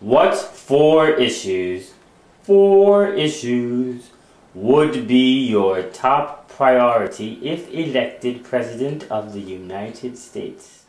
What four issues, four issues, would be your top priority if elected President of the United States?